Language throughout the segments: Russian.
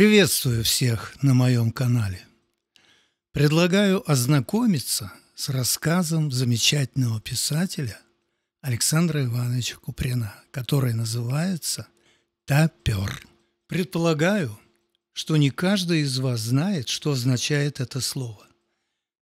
Приветствую всех на моем канале. Предлагаю ознакомиться с рассказом замечательного писателя Александра Ивановича Куприна, который называется «Топер». Предполагаю, что не каждый из вас знает, что означает это слово.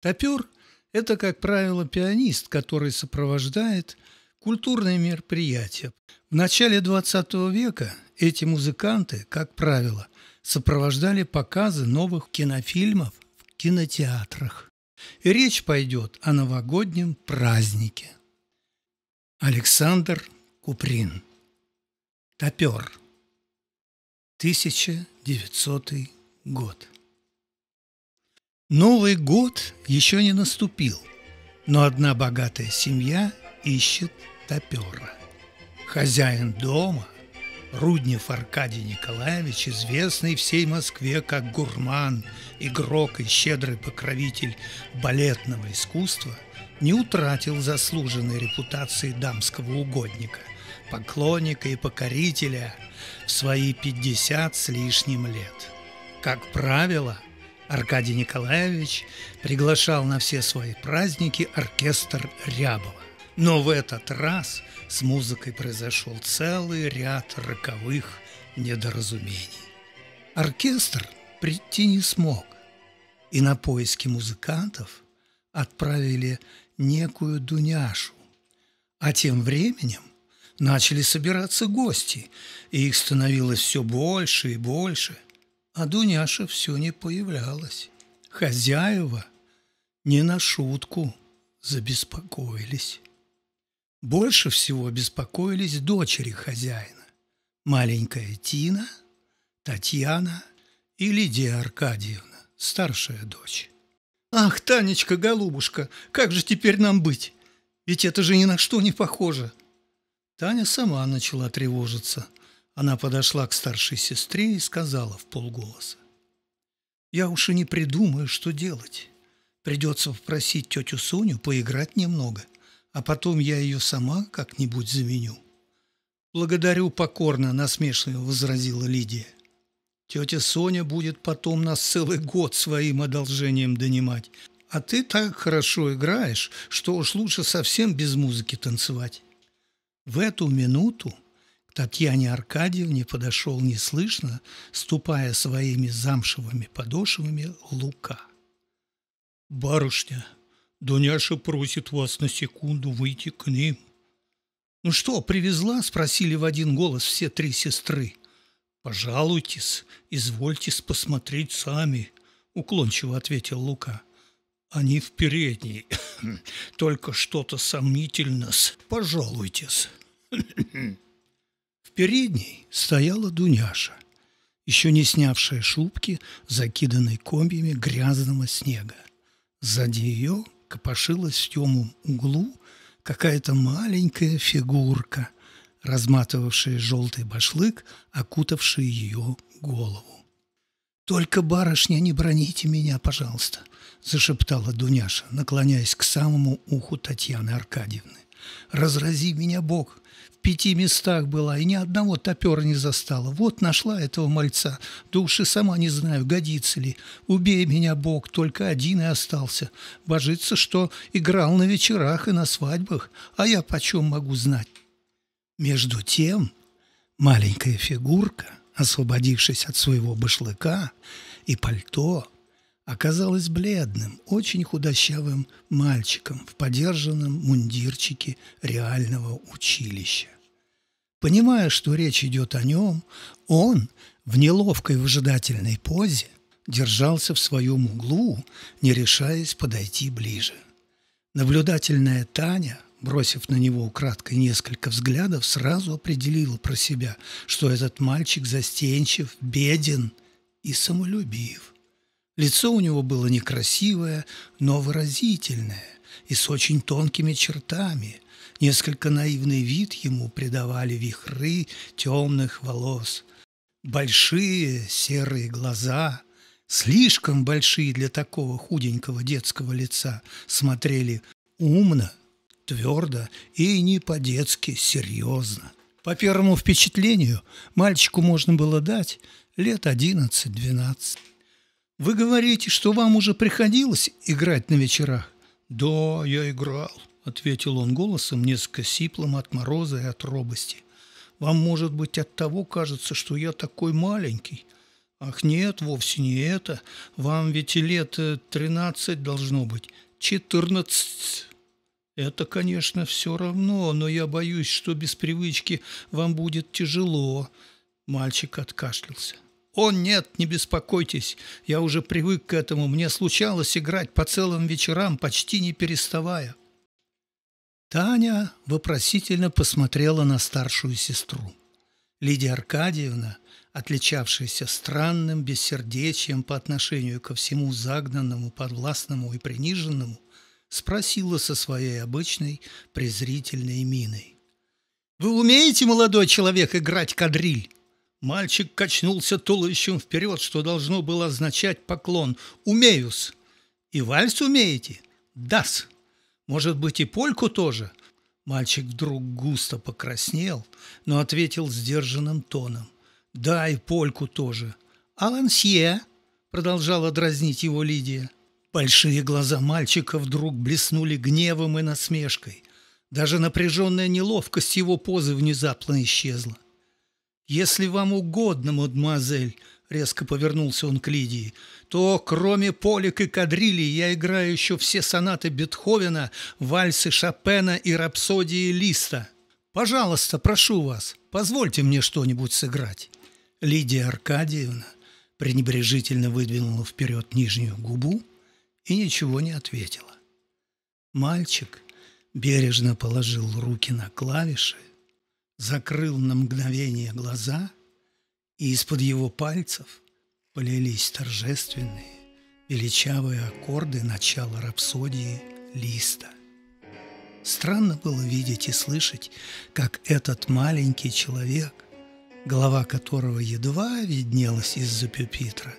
Топер – это, как правило, пианист, который сопровождает культурные мероприятия. В начале XX века эти музыканты, как правило, сопровождали показы новых кинофильмов в кинотеатрах. И речь пойдет о новогоднем празднике. Александр Куприн. Топер. 1900 год. Новый год еще не наступил, но одна богатая семья ищет топера. Хозяин дома Руднев Аркадий Николаевич, известный всей Москве как гурман, игрок и щедрый покровитель балетного искусства, не утратил заслуженной репутации дамского угодника, поклонника и покорителя в свои пятьдесят с лишним лет. Как правило, Аркадий Николаевич приглашал на все свои праздники оркестр Рябова. Но в этот раз с музыкой произошел целый ряд роковых недоразумений. Оркестр прийти не смог, и на поиски музыкантов отправили некую Дуняшу. А тем временем начали собираться гости, и их становилось все больше и больше, а Дуняша все не появлялась. Хозяева не на шутку забеспокоились. Больше всего беспокоились дочери хозяина. Маленькая Тина, Татьяна и Лидия Аркадьевна, старшая дочь. «Ах, Танечка, голубушка, как же теперь нам быть? Ведь это же ни на что не похоже!» Таня сама начала тревожиться. Она подошла к старшей сестре и сказала в полголоса. «Я уж и не придумаю, что делать. Придется попросить тетю Соню поиграть немного а потом я ее сама как-нибудь заменю. «Благодарю покорно», – насмешливо возразила Лидия. «Тетя Соня будет потом нас целый год своим одолжением донимать. А ты так хорошо играешь, что уж лучше совсем без музыки танцевать». В эту минуту к Татьяне Аркадьевне подошел неслышно, ступая своими замшевыми подошвами, Лука. «Барышня, Дуняша просит вас на секунду выйти к ним. «Ну что, привезла?» – спросили в один голос все три сестры. «Пожалуйтесь, извольтесь посмотреть сами», – уклончиво ответил Лука. «Они в передней. Только что-то сомнительно-с. Пожалуйтесь». В передней стояла Дуняша, еще не снявшая шубки, закиданной комьями грязного снега. Сзади ее копошилась в темном углу какая-то маленькая фигурка, разматывавшая желтый башлык, окутавший ее голову. «Только, барышня, не броните меня, пожалуйста», – зашептала Дуняша, наклоняясь к самому уху Татьяны Аркадьевны. «Разрази меня Бог, пяти местах была и ни одного топера не застала. Вот нашла этого мальца, да уж и сама не знаю, годится ли. Убей меня, Бог, только один и остался. Божится, что играл на вечерах и на свадьбах, а я почем могу знать? Между тем маленькая фигурка, освободившись от своего башлыка и пальто, оказалась бледным, очень худощавым мальчиком в подержанном мундирчике реального училища. Понимая, что речь идет о нем, он в неловкой выжидательной позе держался в своем углу, не решаясь подойти ближе. Наблюдательная Таня, бросив на него украдкой несколько взглядов, сразу определила про себя, что этот мальчик застенчив, беден и самолюбив. Лицо у него было некрасивое, но выразительное и с очень тонкими чертами, Несколько наивный вид ему придавали вихры темных волос. Большие серые глаза, слишком большие для такого худенького детского лица, смотрели умно, твердо и не по-детски серьезно. По первому впечатлению мальчику можно было дать лет одиннадцать-двенадцать. Вы говорите, что вам уже приходилось играть на вечерах? Да, я играл, ответил он голосом, несколько сиплым от мороза и от робости. Вам, может быть, от того кажется, что я такой маленький. Ах, нет, вовсе не это. Вам ведь и лет э, тринадцать должно быть. Четырнадцать. Это, конечно, все равно, но я боюсь, что без привычки вам будет тяжело. Мальчик откашлялся. «О, нет, не беспокойтесь, я уже привык к этому. Мне случалось играть по целым вечерам, почти не переставая». Таня вопросительно посмотрела на старшую сестру. Лидия Аркадьевна, отличавшаяся странным бессердечием по отношению ко всему загнанному, подвластному и приниженному, спросила со своей обычной презрительной миной. «Вы умеете, молодой человек, играть кадриль?» Мальчик качнулся туловищем вперед, что должно было означать поклон. «Умеюс!» «И вальс умеете?» «Дас!» «Может быть, и польку тоже?» Мальчик вдруг густо покраснел, но ответил сдержанным тоном. «Да, и польку тоже». «Алансье!» — продолжала дразнить его Лидия. Большие глаза мальчика вдруг блеснули гневом и насмешкой. Даже напряженная неловкость его позы внезапно исчезла. «Если вам угодно, мадемуазель», — резко повернулся он к Лидии, «то кроме полик и кадрили я играю еще все сонаты Бетховена, вальсы Шопена и рапсодии Листа. Пожалуйста, прошу вас, позвольте мне что-нибудь сыграть». Лидия Аркадьевна пренебрежительно выдвинула вперед нижнюю губу и ничего не ответила. Мальчик бережно положил руки на клавиши, закрыл на мгновение глаза, и из-под его пальцев полились торжественные, величавые аккорды начала рапсодии Листа. Странно было видеть и слышать, как этот маленький человек, голова которого едва виднелась из-за пюпитра,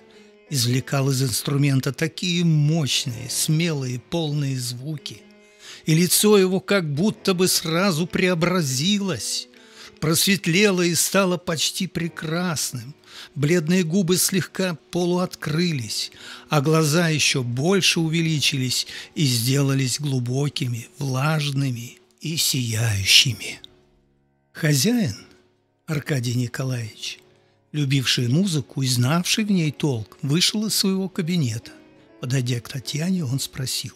извлекал из инструмента такие мощные, смелые, полные звуки, и лицо его как будто бы сразу преобразилось, просветлело и стало почти прекрасным. Бледные губы слегка полуоткрылись, а глаза еще больше увеличились и сделались глубокими, влажными и сияющими. Хозяин, Аркадий Николаевич, любивший музыку и знавший в ней толк, вышел из своего кабинета. Подойдя к Татьяне, он спросил,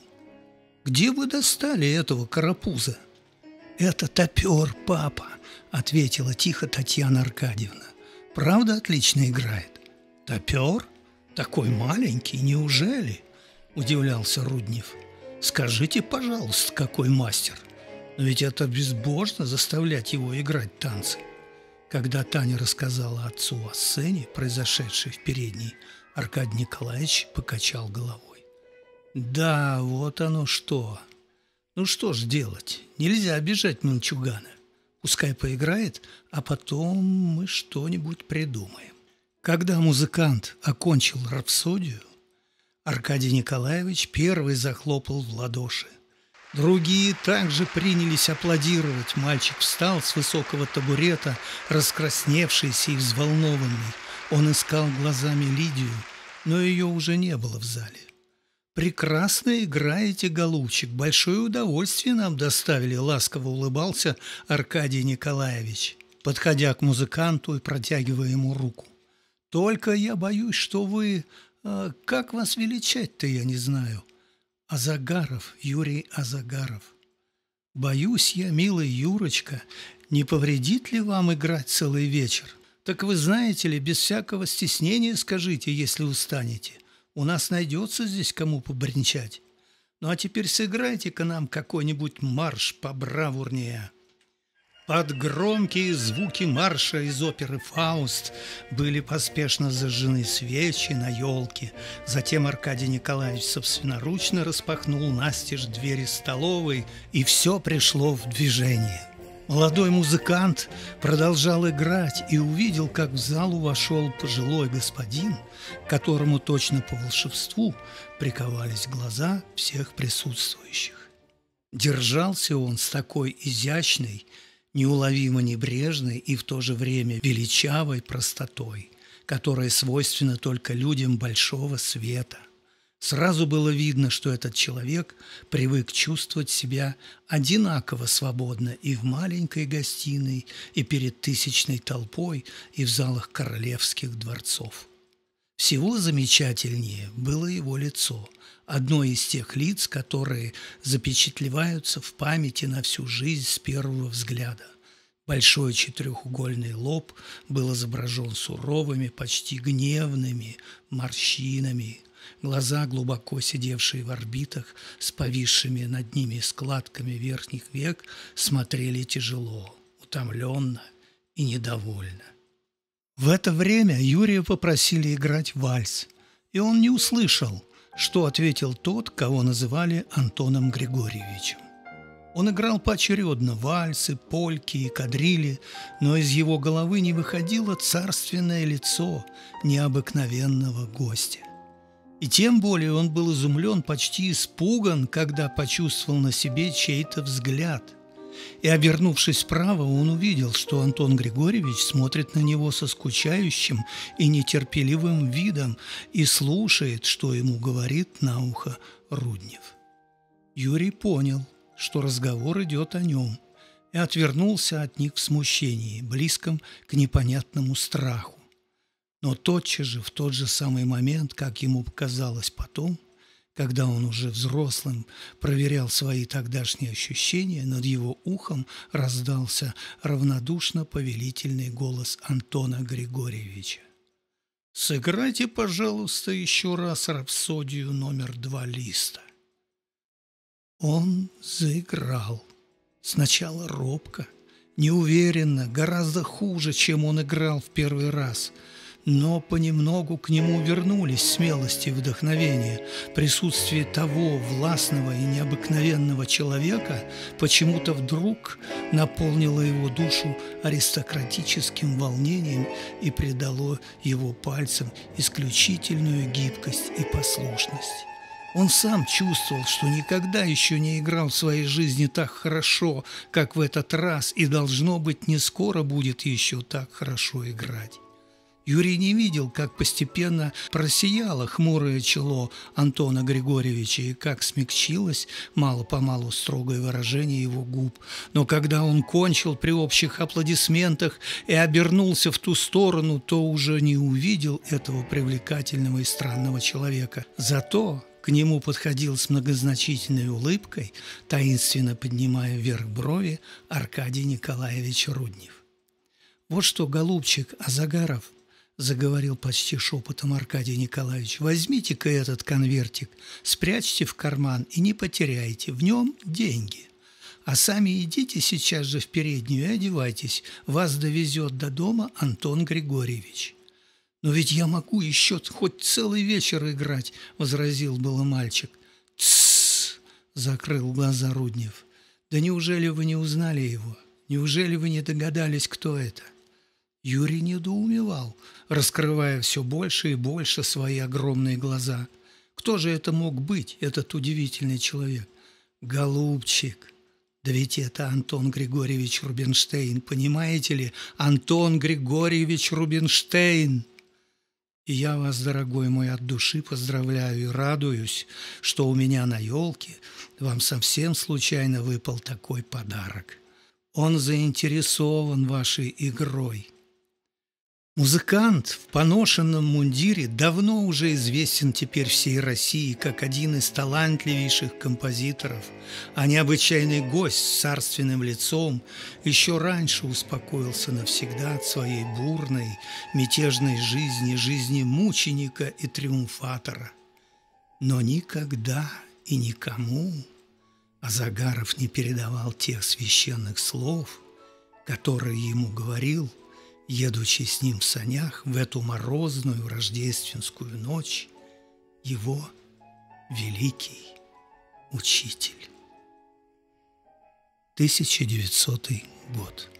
«Где вы достали этого карапуза?» «Это топер, папа», — ответила тихо Татьяна Аркадьевна. «Правда отлично играет?» «Топер? Такой маленький, неужели?» — удивлялся Руднев. «Скажите, пожалуйста, какой мастер? Но ведь это безбожно заставлять его играть танцы». Когда Таня рассказала отцу о сцене, произошедшей в передней, Аркадий Николаевич покачал головой. «Да, вот оно что. Ну что ж делать? Нельзя обижать мальчугана. Пускай поиграет, а потом мы что-нибудь придумаем». Когда музыкант окончил рапсодию, Аркадий Николаевич первый захлопал в ладоши. Другие также принялись аплодировать. Мальчик встал с высокого табурета, раскрасневшийся и взволнованный. Он искал глазами Лидию, но ее уже не было в зале. «Прекрасно играете, голубчик, большое удовольствие нам доставили», — ласково улыбался Аркадий Николаевич, подходя к музыканту и протягивая ему руку. «Только я боюсь, что вы... А, как вас величать-то, я не знаю. Азагаров, Юрий Азагаров. Боюсь я, милый Юрочка, не повредит ли вам играть целый вечер? Так вы знаете ли, без всякого стеснения скажите, если устанете. У нас найдется здесь кому побренчать. Ну а теперь сыграйте-ка нам какой-нибудь марш побравурнее». Под громкие звуки марша из оперы «Фауст» были поспешно зажжены свечи на елке. Затем Аркадий Николаевич собственноручно распахнул настежь двери столовой, и все пришло в движение. Молодой музыкант продолжал играть и увидел, как в залу вошел пожилой господин, которому точно по волшебству приковались глаза всех присутствующих. Держался он с такой изящной, неуловимо небрежной и в то же время величавой простотой, которое свойственно только людям большого света. Сразу было видно, что этот человек привык чувствовать себя одинаково свободно и в маленькой гостиной, и перед тысячной толпой, и в залах королевских дворцов. Всего замечательнее было его лицо, одно из тех лиц, которые запечатлеваются в памяти на всю жизнь с первого взгляда. Большой четырехугольный лоб был изображен суровыми, почти гневными морщинами – Глаза, глубоко сидевшие в орбитах, с повисшими над ними складками верхних век, смотрели тяжело, утомленно и недовольно. В это время Юрия попросили играть вальс, и он не услышал, что ответил тот, кого называли Антоном Григорьевичем. Он играл поочередно вальсы, польки и кадрили, но из его головы не выходило царственное лицо необыкновенного гостя. И тем более он был изумлен, почти испуган, когда почувствовал на себе чей-то взгляд. И, обернувшись вправо, он увидел, что Антон Григорьевич смотрит на него со скучающим и нетерпеливым видом и слушает, что ему говорит на ухо Руднев. Юрий понял, что разговор идет о нем, и отвернулся от них в смущении, близком к непонятному страху. Но тотчас же, в тот же самый момент, как ему показалось потом, когда он уже взрослым проверял свои тогдашние ощущения, над его ухом раздался равнодушно повелительный голос Антона Григорьевича. «Сыграйте, пожалуйста, еще раз рапсодию номер два листа». Он заиграл. Сначала робко, неуверенно, гораздо хуже, чем он играл в первый раз – но понемногу к нему вернулись смелость и вдохновение. Присутствие того властного и необыкновенного человека почему-то вдруг наполнило его душу аристократическим волнением и придало его пальцам исключительную гибкость и послушность. Он сам чувствовал, что никогда еще не играл в своей жизни так хорошо, как в этот раз, и, должно быть, не скоро будет еще так хорошо играть. Юрий не видел, как постепенно просияло хмурое чело Антона Григорьевича и как смягчилось мало-помалу строгое выражение его губ. Но когда он кончил при общих аплодисментах и обернулся в ту сторону, то уже не увидел этого привлекательного и странного человека. Зато к нему подходил с многозначительной улыбкой, таинственно поднимая вверх брови, Аркадий Николаевич Руднев. «Вот что, голубчик Азагаров», заговорил почти шепотом Аркадий Николаевич. «Возьмите-ка этот конвертик, спрячьте в карман и не потеряйте. В нем деньги. А сами идите сейчас же в переднюю и одевайтесь. Вас довезет до дома Антон Григорьевич». «Но ведь я могу еще хоть целый вечер играть», — возразил было мальчик. «Тссс!» — закрыл глаза Руднев. «Да неужели вы не узнали его? Неужели вы не догадались, кто это?» Юрий недоумевал, раскрывая все больше и больше свои огромные глаза. Кто же это мог быть, этот удивительный человек? Голубчик. Да ведь это Антон Григорьевич Рубинштейн, понимаете ли? Антон Григорьевич Рубинштейн. И я вас, дорогой мой, от души поздравляю и радуюсь, что у меня на елке вам совсем случайно выпал такой подарок. Он заинтересован вашей игрой. Музыкант в поношенном мундире давно уже известен теперь всей России как один из талантливейших композиторов, а необычайный гость с царственным лицом еще раньше успокоился навсегда от своей бурной, мятежной жизни, жизни мученика и триумфатора. Но никогда и никому Азагаров не передавал тех священных слов, которые ему говорил – едучи с ним в санях в эту морозную рождественскую ночь, его великий учитель. 1900 год.